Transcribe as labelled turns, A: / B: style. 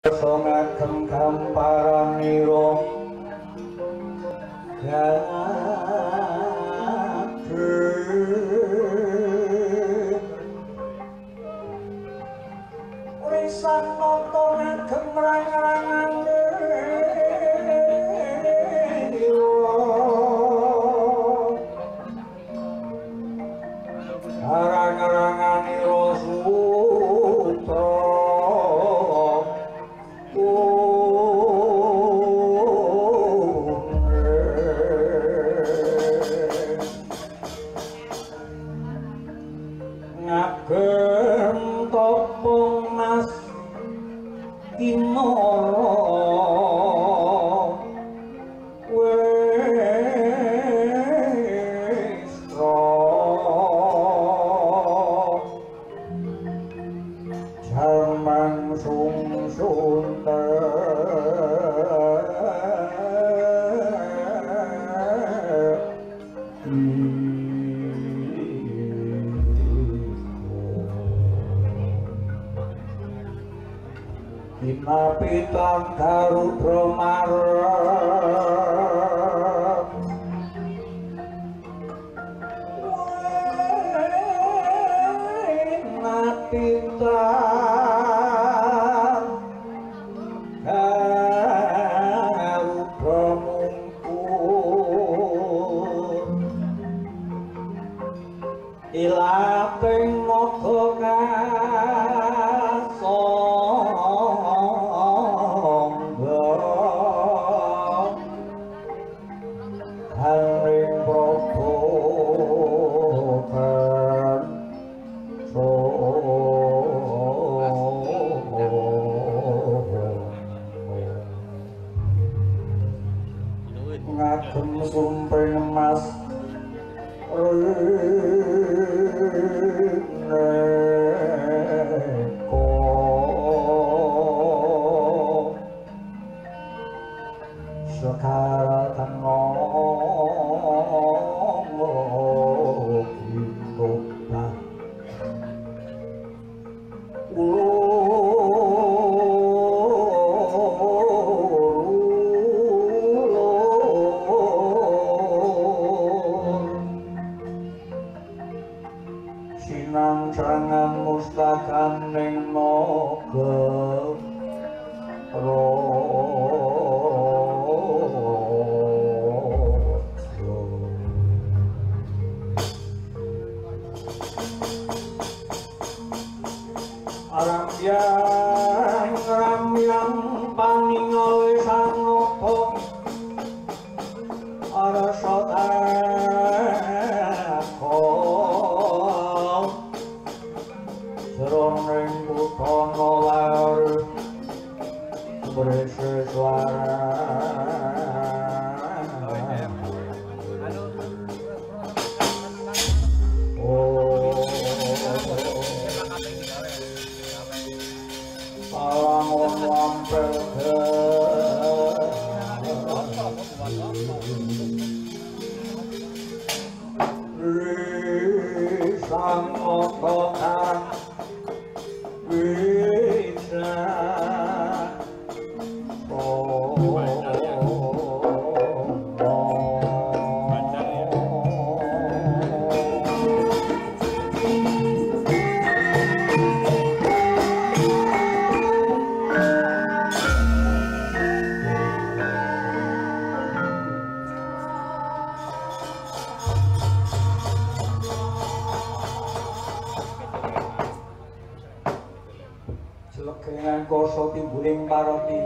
A: Risan noto ngagem rang-rangan Một Inapitan garudha marep Inapitan garudha mungkur Ilating moga ngagem sumping emas Reko. Sekara tengo cangan mustakan ning moga. Ramyang ramyang paningale Brese suara Alang wong lampel Risang otokan bisa Selegengan koso timbuling paroti